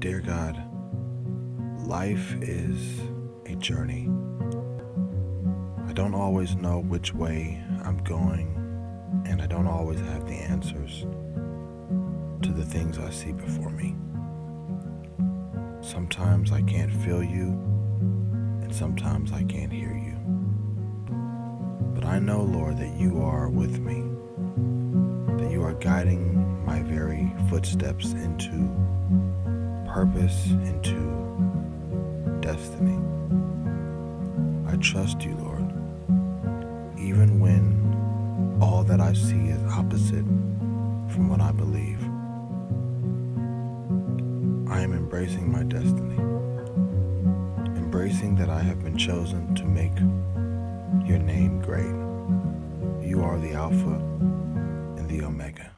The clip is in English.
Dear God, life is a journey. I don't always know which way I'm going, and I don't always have the answers to the things I see before me. Sometimes I can't feel you, and sometimes I can't hear you. But I know, Lord, that you are with me, that you are guiding my very footsteps into purpose, into destiny. I trust you, Lord, even when all that I see is opposite from what I believe. I am embracing my destiny, embracing that I have been chosen to make your name great. You are the Alpha and the Omega.